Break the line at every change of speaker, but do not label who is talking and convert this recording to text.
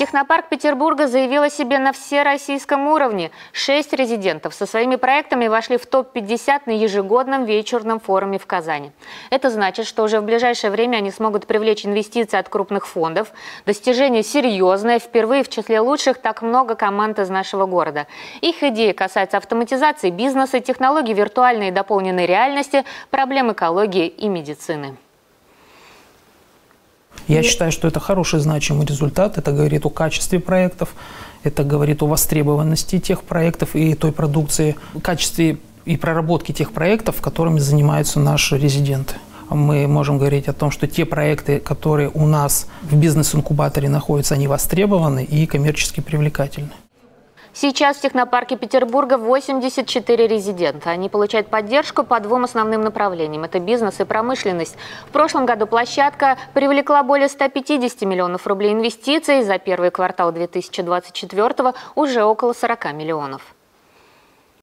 Технопарк Петербурга заявил о себе на всероссийском уровне. Шесть резидентов со своими проектами вошли в топ-50 на ежегодном вечерном форуме в Казани. Это значит, что уже в ближайшее время они смогут привлечь инвестиции от крупных фондов. Достижение серьезное. Впервые в числе лучших так много команд из нашего города. Их идеи касаются автоматизации бизнеса, технологий виртуальной и дополненной реальности, проблем экологии и медицины.
Я считаю, что это хороший значимый результат. Это говорит о качестве проектов, это говорит о востребованности тех проектов и той продукции, качестве и проработке тех проектов, которыми занимаются наши резиденты. Мы можем говорить о том, что те проекты, которые у нас в бизнес-инкубаторе находятся, они востребованы и коммерчески привлекательны.
Сейчас в технопарке Петербурга 84 резидента. Они получают поддержку по двум основным направлениям. Это бизнес и промышленность. В прошлом году площадка привлекла более 150 миллионов рублей инвестиций. За первый квартал 2024 уже около 40 миллионов.